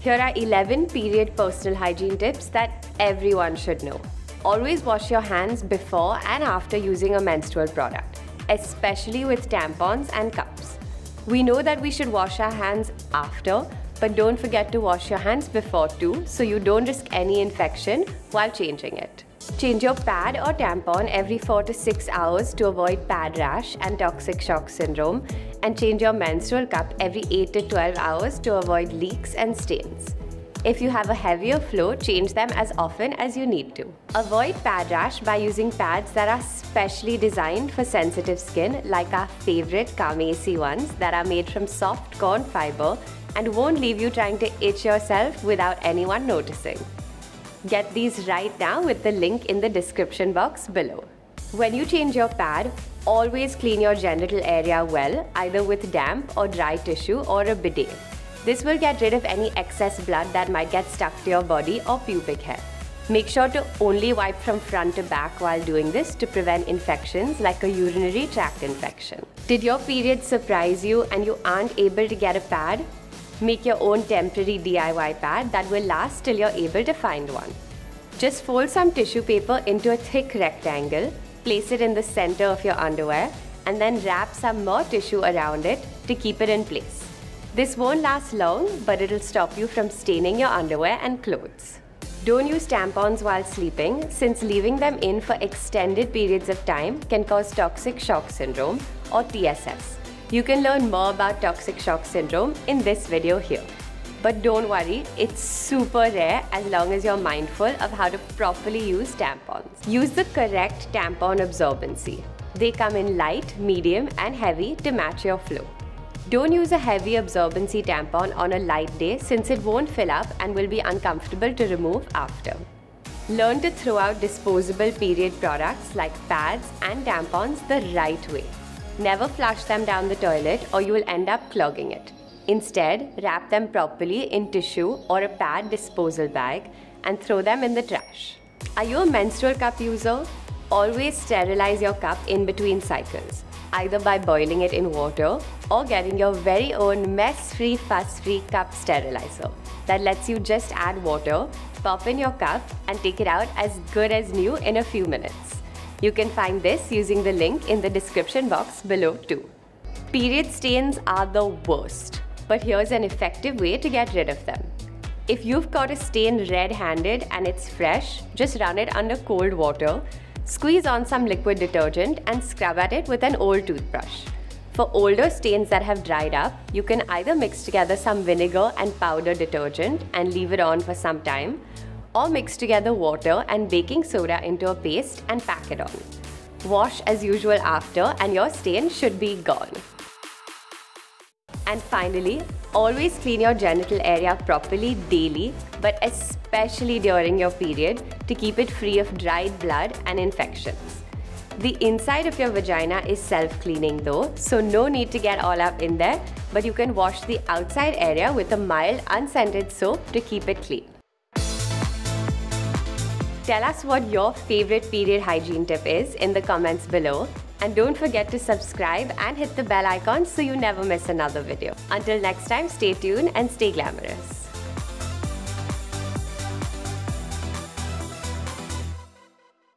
Here are 11 period personal hygiene tips that everyone should know. Always wash your hands before and after using a menstrual product, especially with tampons and cups. We know that we should wash our hands after, but don't forget to wash your hands before too so you don't risk any infection while changing it. Change your pad or tampon every 4 to 6 hours to avoid pad rash and toxic shock syndrome and change your menstrual cup every 8 to 12 hours to avoid leaks and stains. If you have a heavier flow, change them as often as you need to. Avoid pad rash by using pads that are specially designed for sensitive skin like our favorite Carmesi ones that are made from soft corn fiber and won't leave you trying to itch yourself without anyone noticing. Get these right now with the link in the description box below. When you change your pad, always clean your genital area well, either with damp or dry tissue or a bidet. This will get rid of any excess blood that might get stuck to your body or pubic hair. Make sure to only wipe from front to back while doing this to prevent infections like a urinary tract infection. Did your period surprise you and you aren't able to get a pad? Make your own temporary DIY pad that will last till you're able to find one. Just fold some tissue paper into a thick rectangle, place it in the center of your underwear, and then wrap some more tissue around it to keep it in place. This won't last long, but it'll stop you from staining your underwear and clothes. Don't use tampons while sleeping since leaving them in for extended periods of time can cause toxic shock syndrome or TSS. You can learn more about toxic shock syndrome in this video here. But don't worry, it's super rare as long as you're mindful of how to properly use tampons. Use the correct tampon absorbency. They come in light, medium and heavy to match your flow. Don't use a heavy absorbency tampon on a light day since it won't fill up and will be uncomfortable to remove after. Learn to throw out disposable period products like pads and tampons the right way. Never flush them down the toilet or you will end up clogging it. Instead, wrap them properly in tissue or a pad disposal bag and throw them in the trash. Are you a menstrual cup user? Always sterilize your cup in between cycles, either by boiling it in water or getting your very own mess-free, fuss-free cup sterilizer that lets you just add water, pop in your cup and take it out as good as new in a few minutes. You can find this using the link in the description box below too. Period stains are the worst, but here's an effective way to get rid of them. If you've got a stain red-handed and it's fresh, just run it under cold water, squeeze on some liquid detergent and scrub at it with an old toothbrush. For older stains that have dried up, you can either mix together some vinegar and powder detergent and leave it on for some time, or mix together water and baking soda into a paste and pack it on. Wash as usual after and your stain should be gone. And finally, always clean your genital area properly daily, but especially during your period to keep it free of dried blood and infections. The inside of your vagina is self-cleaning though, so no need to get all up in there, but you can wash the outside area with a mild unscented soap to keep it clean. Tell us what your favorite period hygiene tip is in the comments below. And don't forget to subscribe and hit the bell icon so you never miss another video. Until next time, stay tuned and stay glamorous.